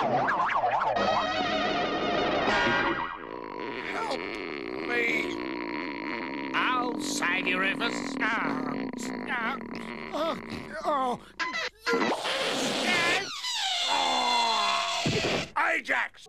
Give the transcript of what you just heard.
Help me! I'll save you, Rufus. Oh, oh, oh. oh. Ajax!